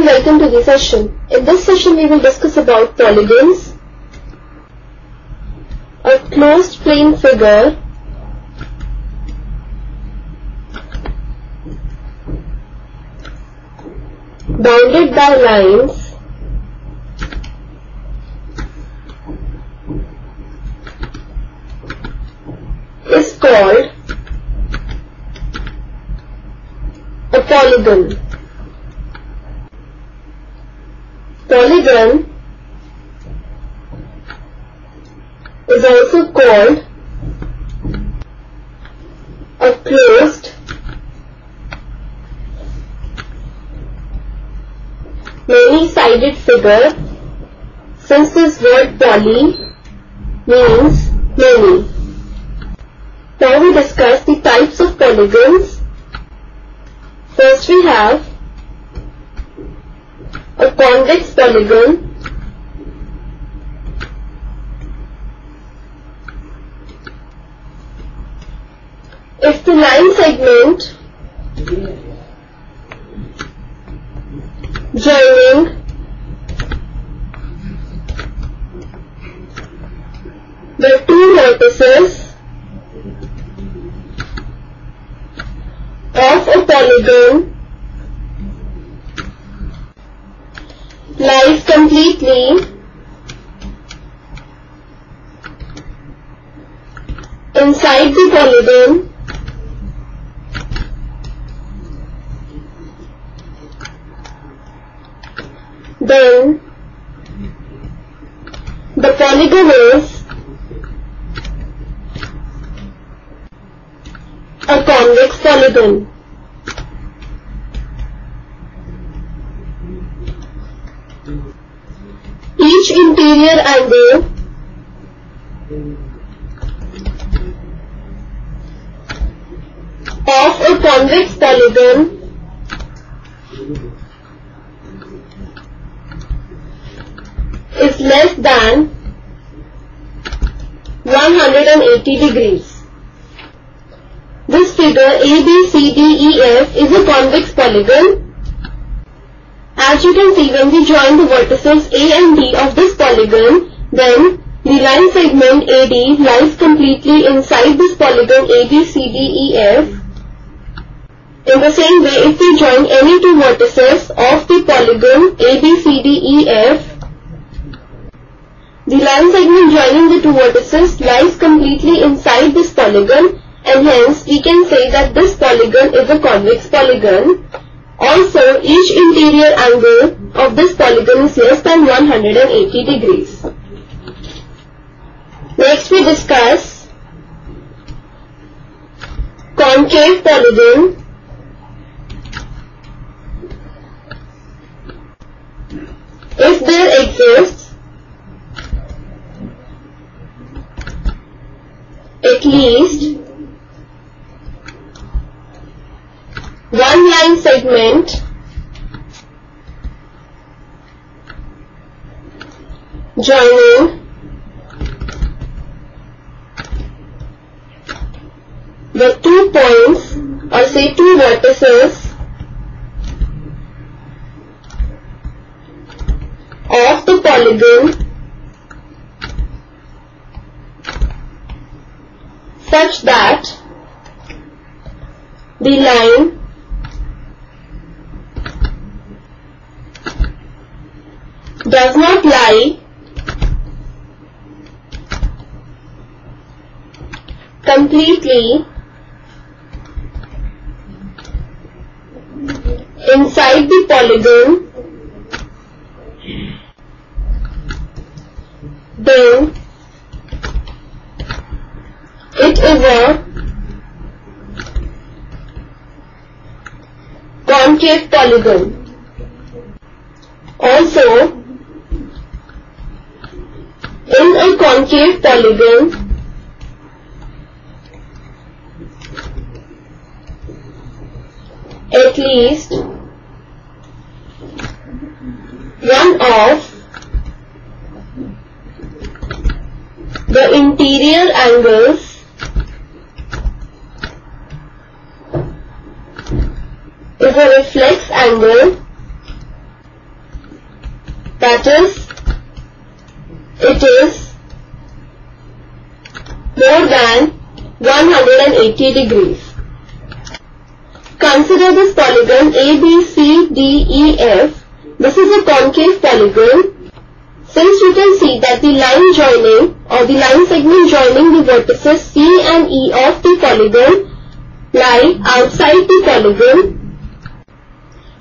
and welcome to the session. In this session we will discuss about polygons, a closed plane figure bounded by lines is called a polygon. Is also called a closed many-sided figure since this word poly means many. Now we discuss the types of polygons. First we have a convex polygon if the line segment joining the two vertices of a polygon lies completely inside the polygon then the polygon is a convex polygon. Each interior angle of a convex polygon is less than 180 degrees. This figure ABCDEF is a convex polygon. As you can see when we join the vertices A and D of this polygon, then the line segment AD lies completely inside this polygon ABCDEF. In the same way, if we join any two vertices of the polygon ABCDEF, the line segment joining the two vertices lies completely inside this polygon and hence we can say that this polygon is a convex polygon. Also, each interior angle of this polygon is less than 180 degrees. Next we discuss concave polygon. If there exists at least one line segment. Joining. The two points or say two vertices of the polygon such that the line does not lie completely inside the polygon then it is a concave polygon. Also, in concave polygon, at least one of the interior angles is a reflex angle that is it is more than 180 degrees. Consider this polygon ABCDEF. This is a concave polygon. Since you can see that the line joining or the line segment joining the vertices C and E of the polygon lie outside the polygon.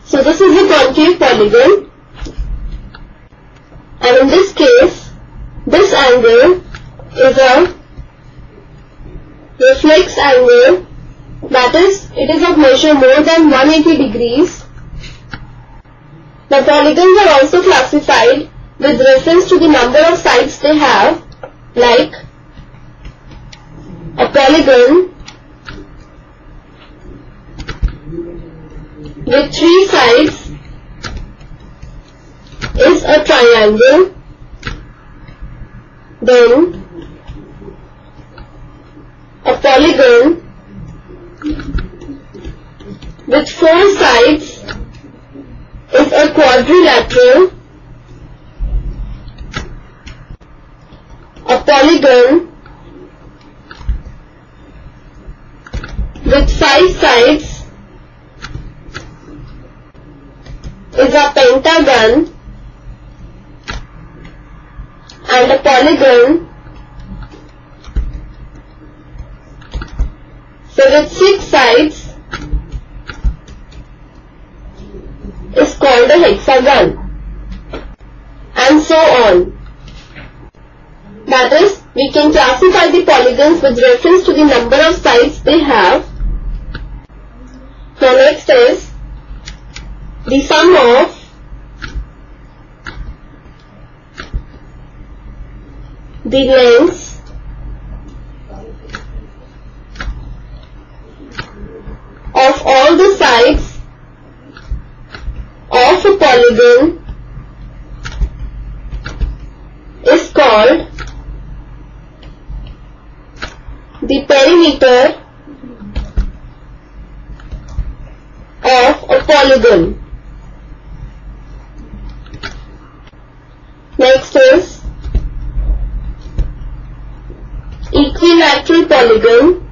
So this is a concave polygon and in this case this angle is a reflex angle that is it is of measure more than 180 degrees. The polygons are also classified with reference to the number of sides they have like a polygon with three sides is a triangle then a polygon with four sides is a quadrilateral. A polygon with five sides is a pentagon and a polygon so with six sides is called a hexagon and so on. That is, we can classify the polygons with reference to the number of sides they have. Now next is the sum of the lengths of all the sides of a polygon is called the perimeter of a polygon. Next is equilateral polygon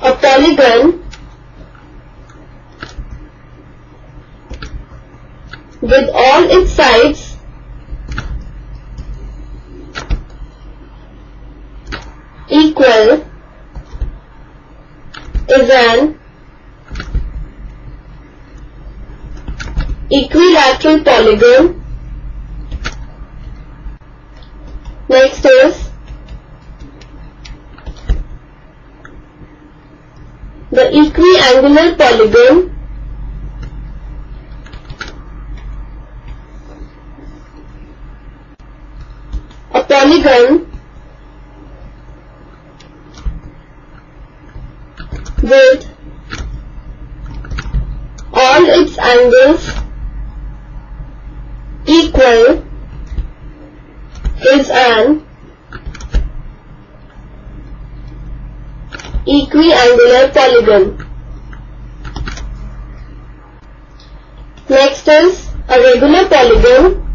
a polygon with all its sides equal is an equilateral polygon. Next is the equiangular polygon a polygon with all its angles equal is an equiangular polygon. Next is a regular polygon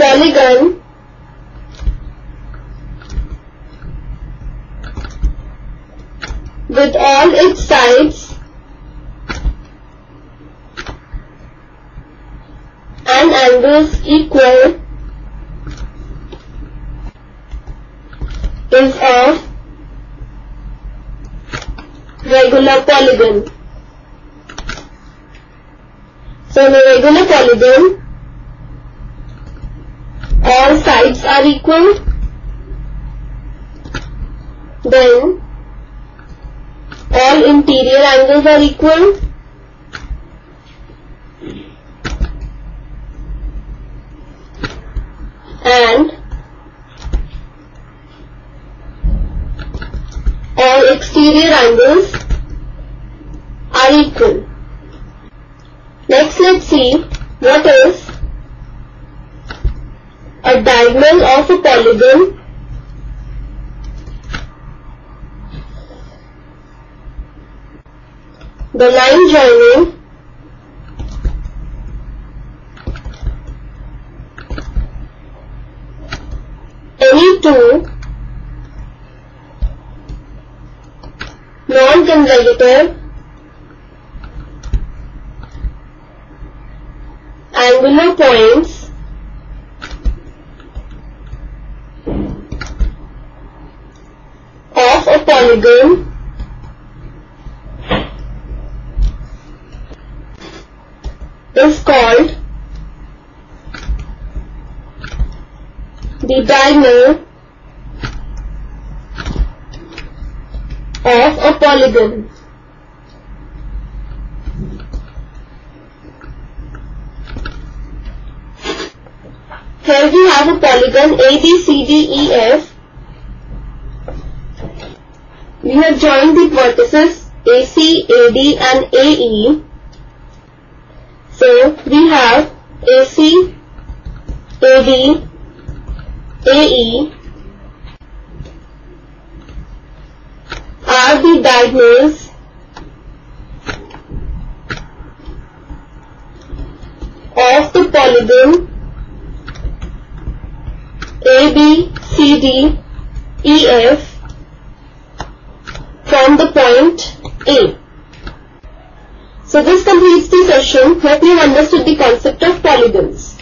polygon with all its sides and angles equal is a regular polygon. So in a regular polygon, all sides are equal, then all interior angles are equal, and all exterior angles are equal. Next let's see What is a diagonal polygon the line joining any two. Non-consecutive angular points of a polygon is called the diagonal of a polygon. Here we have a polygon ABCDEF. We have joined the vertices AC, AD and AE. So we have AC, AD, AE are the diagonals of the polygon ABCDEF from the point A. So this completes the session. Hope you understood the concept of polygons.